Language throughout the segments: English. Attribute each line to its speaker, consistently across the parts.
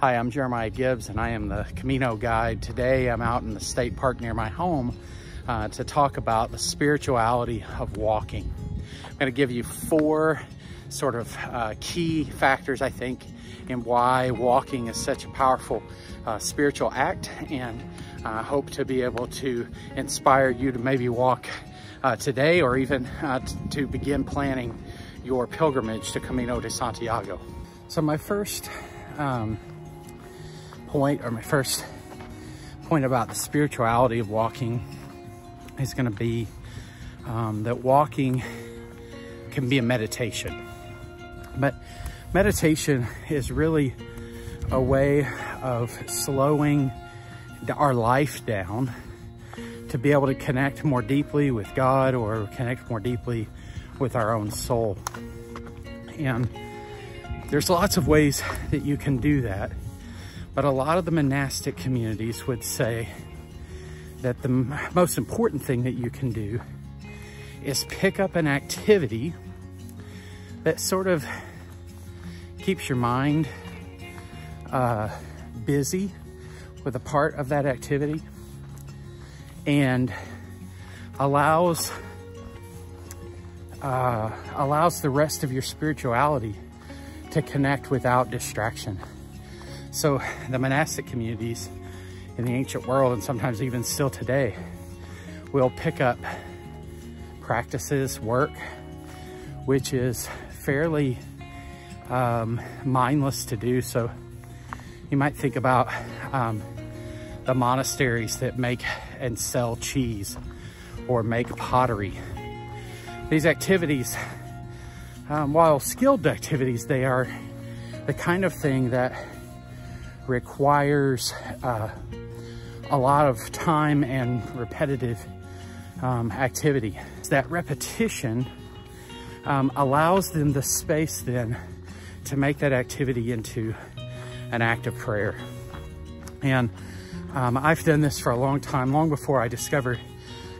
Speaker 1: Hi, I'm Jeremiah Gibbs and I am the Camino Guide. Today I'm out in the state park near my home uh, to talk about the spirituality of walking. I'm going to give you four sort of uh, key factors, I think, in why walking is such a powerful uh, spiritual act and I hope to be able to inspire you to maybe walk uh, today or even uh, to begin planning your pilgrimage to Camino de Santiago. So my first um, point or my first point about the spirituality of walking is going to be um, that walking can be a meditation. But meditation is really a way of slowing our life down to be able to connect more deeply with God or connect more deeply with our own soul. And there's lots of ways that you can do that, but a lot of the monastic communities would say that the most important thing that you can do is pick up an activity that sort of keeps your mind uh, busy with a part of that activity and allows uh, allows the rest of your spirituality to connect without distraction. So the monastic communities in the ancient world and sometimes even still today will pick up practices, work, which is fairly um, mindless to do. So you might think about um, the monasteries that make and sell cheese or make pottery. These activities, um, while skilled activities, they are the kind of thing that requires uh, a lot of time and repetitive um, activity. That repetition um, allows them the space then to make that activity into an act of prayer. And um, I've done this for a long time, long before I discovered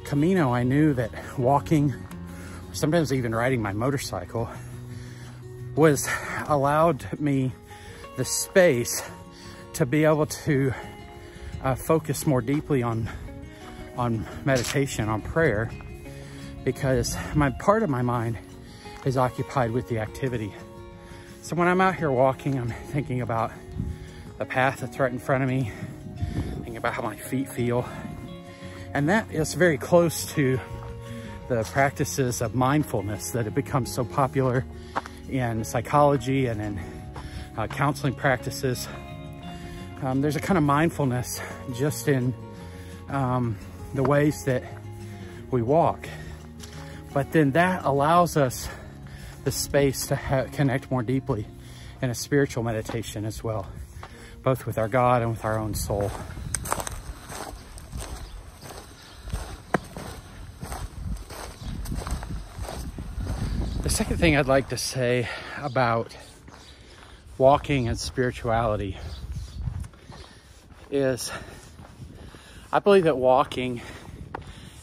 Speaker 1: Camino. I knew that walking, sometimes even riding my motorcycle, was allowed me the space to be able to uh, focus more deeply on on meditation, on prayer, because my part of my mind is occupied with the activity. So when I'm out here walking, I'm thinking about the path that's right in front of me, thinking about how my feet feel. And that is very close to the practices of mindfulness that have become so popular in psychology and in uh, counseling practices. Um, there's a kind of mindfulness just in um, the ways that we walk. But then that allows us the space to connect more deeply in a spiritual meditation as well both with our God and with our own soul. The second thing I'd like to say about walking and spirituality is I believe that walking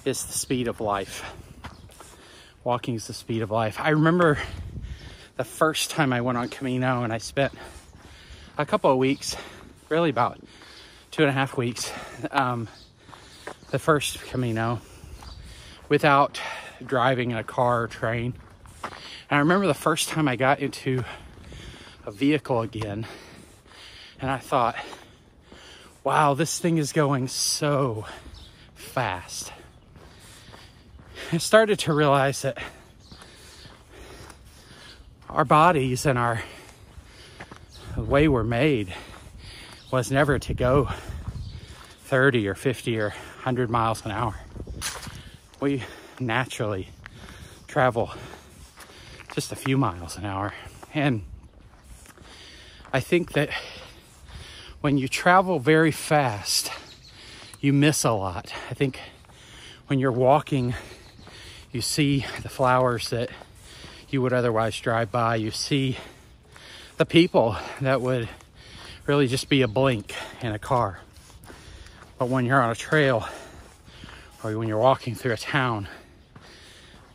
Speaker 1: is the speed of life. Walking is the speed of life. I remember the first time I went on Camino and I spent a couple of weeks really about two and a half weeks, um, the first Camino, without driving in a car or train. And I remember the first time I got into a vehicle again, and I thought, wow, this thing is going so fast. I started to realize that our bodies and our way we're made was never to go 30 or 50 or 100 miles an hour. We naturally travel just a few miles an hour. And I think that when you travel very fast, you miss a lot. I think when you're walking, you see the flowers that you would otherwise drive by. You see the people that would really just be a blink in a car. But when you're on a trail or when you're walking through a town,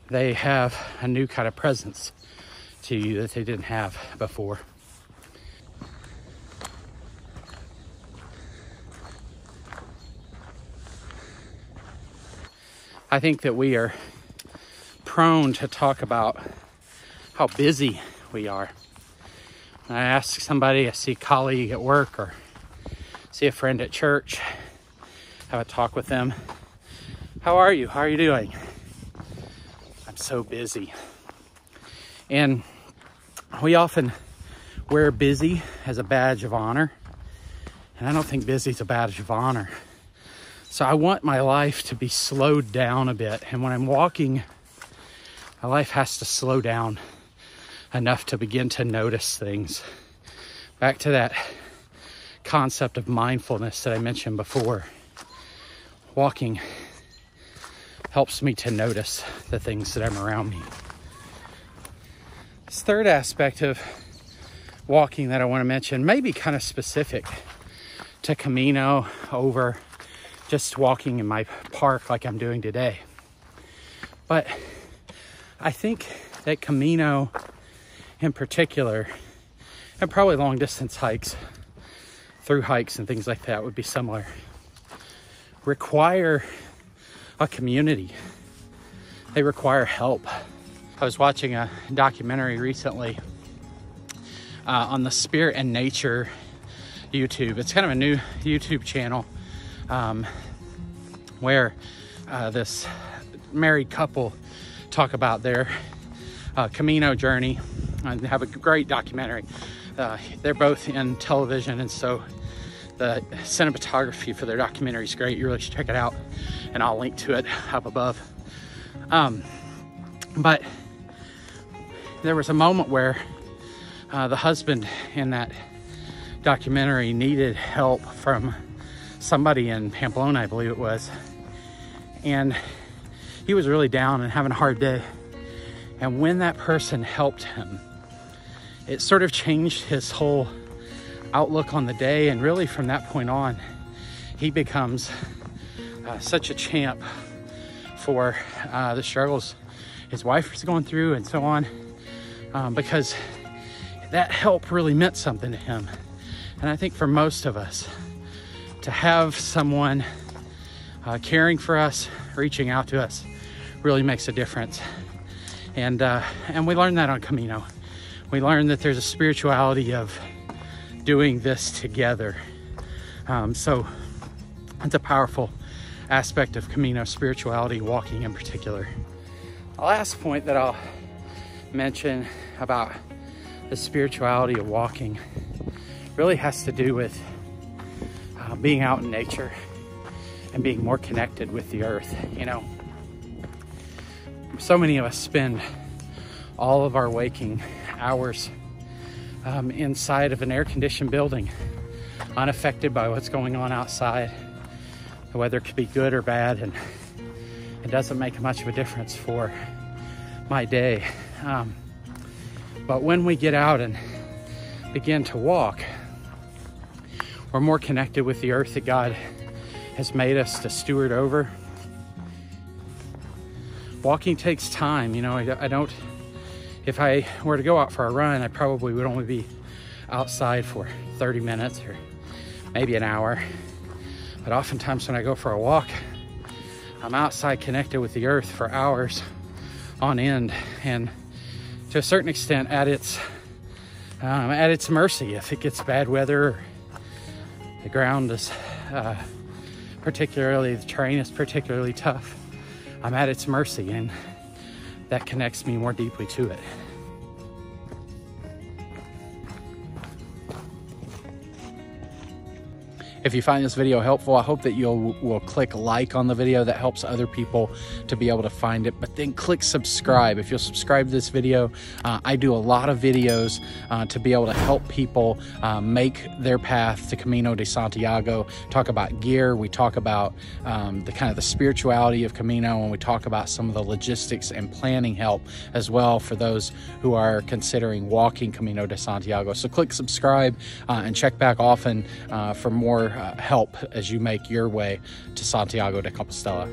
Speaker 1: they have a new kind of presence to you that they didn't have before. I think that we are prone to talk about how busy we are. When I ask somebody, I see a colleague at work or see a friend at church, have a talk with them. How are you? How are you doing? I'm so busy. And we often wear busy as a badge of honor. And I don't think busy is a badge of honor. So I want my life to be slowed down a bit. And when I'm walking, my life has to slow down enough to begin to notice things. Back to that concept of mindfulness that I mentioned before. Walking helps me to notice the things that are around me. This third aspect of walking that I want to mention may be kind of specific to Camino over just walking in my park like I'm doing today. But I think that Camino in particular, and probably long distance hikes, through hikes and things like that would be similar, require a community. They require help. I was watching a documentary recently uh, on the Spirit and Nature YouTube. It's kind of a new YouTube channel um, where uh, this married couple talk about their uh, Camino journey and have a great documentary. Uh, they're both in television, and so the cinematography for their documentary is great. You really should check it out, and I'll link to it up above. Um, but there was a moment where uh, the husband in that documentary needed help from somebody in Pamplona, I believe it was. And he was really down and having a hard day. And when that person helped him, it sort of changed his whole outlook on the day. And really, from that point on, he becomes uh, such a champ for uh, the struggles his wife is going through and so on um, because that help really meant something to him. And I think for most of us, to have someone uh, caring for us, reaching out to us, really makes a difference. And uh, and we learned that on Camino. We learned that there's a spirituality of doing this together. Um, so it's a powerful aspect of Camino spirituality, walking in particular. The last point that I'll mention about the spirituality of walking really has to do with being out in nature and being more connected with the earth. You know, so many of us spend all of our waking hours um, inside of an air conditioned building, unaffected by what's going on outside. The weather could be good or bad, and it doesn't make much of a difference for my day. Um, but when we get out and begin to walk, we're more connected with the earth that God has made us to steward over. Walking takes time, you know, I, I don't, if I were to go out for a run, I probably would only be outside for 30 minutes or maybe an hour. But oftentimes when I go for a walk, I'm outside connected with the earth for hours on end. And to a certain extent at its um, at its mercy if it gets bad weather the ground is uh, particularly the terrain is particularly tough. I'm at its mercy and that connects me more deeply to it If you find this video helpful, I hope that you'll click like on the video. That helps other people to be able to find it. But then click subscribe. If you'll subscribe to this video, uh, I do a lot of videos uh, to be able to help people uh, make their path to Camino de Santiago. Talk about gear. We talk about um, the kind of the spirituality of Camino, and we talk about some of the logistics and planning help as well for those who are considering walking Camino de Santiago. So click subscribe uh, and check back often uh, for more Uh, help as you make your way to Santiago de Compostela.